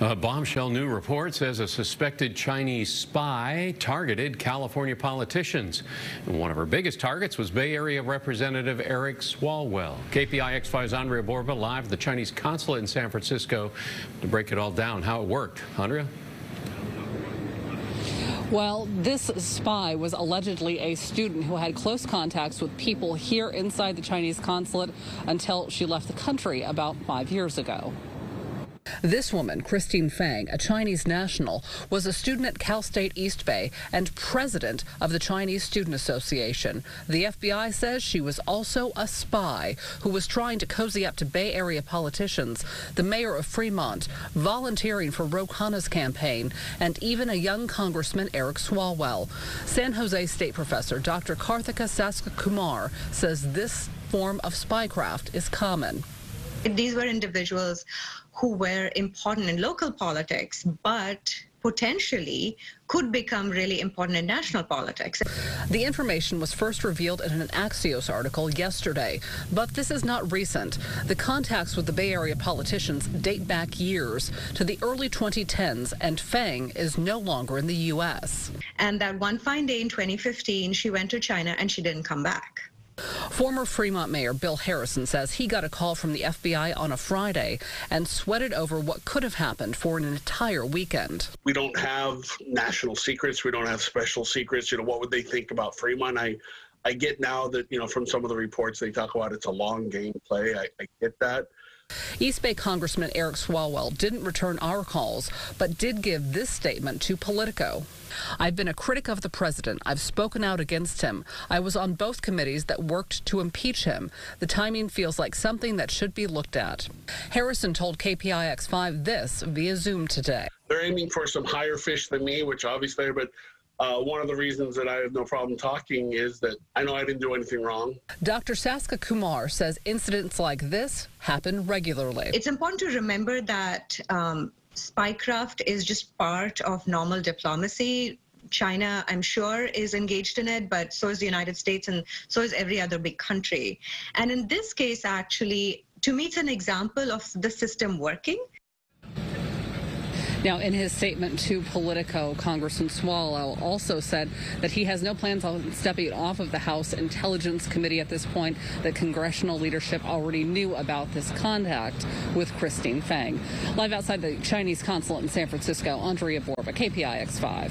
A bombshell new report says a suspected Chinese spy targeted California politicians. And one of her biggest targets was Bay Area Representative Eric Swalwell. KPIX 5's Andria Borba live at the Chinese consulate in San Francisco to break it all down, how it worked. Andria? Well, this spy was allegedly a student who had close contacts with people here inside the Chinese consulate until she left the country about five years ago. This woman, Christine Fang, a Chinese national, was a student at Cal State East Bay and president of the Chinese Student Association. The FBI says she was also a spy who was trying to cozy up to Bay Area politicians, the mayor of Fremont, volunteering for Ro Khanna's campaign, and even a young Congressman Eric Swalwell. San Jose State professor Dr. Karthika Sasikumar says this form of spycraft is common. These were individuals who were important in local politics, but potentially could become really important in national politics. The information was first revealed in an Axios article yesterday, but this is not recent. The contacts with the Bay Area politicians date back years to the early 2010s, and Fang is no longer in the U.S. And that one fine day in 2015, she went to China and she didn't come back. Former Fremont Mayor Bill Harrison says he got a call from the FBI on a Friday and sweated over what could have happened for an entire weekend. We don't have national secrets. We don't have special secrets. You know, what would they think about Fremont? I, I get now that, you know, from some of the reports they talk about it's a long game play. I, I get that. East Bay Congressman Eric Swalwell didn't return our calls, but did give this statement to Politico. I've been a critic of the president. I've spoken out against him. I was on both committees that worked to impeach him. The timing feels like something that should be looked at. Harrison told KPIX 5 this via Zoom today. They're aiming for some higher fish than me, which obviously, but uh, one of the reasons that I have no problem talking is that I know I didn't do anything wrong. Dr. Sasikumar says incidents like this happen regularly. It's important to remember that um, spycraft is just part of normal diplomacy. China, I'm sure, is engaged in it, but so is the United States and so is every other big country. And in this case, actually, to me, it's an example of the system working. Now, in his statement to Politico, Congressman Swalwell also said that he has no plans on stepping off of the House Intelligence Committee at this point, that congressional leadership already knew about this contact with Christine Fang. Live outside the Chinese consulate in San Francisco, Andria Borba, KPIX 5.